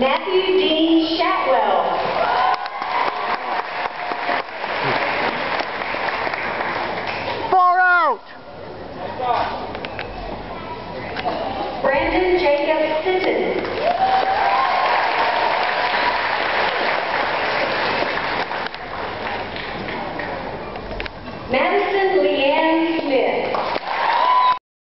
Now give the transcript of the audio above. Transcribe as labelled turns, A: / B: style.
A: Matthew Dean Shatwell.
B: Far out!
A: Brandon Jacob Sitton. Madison Lee.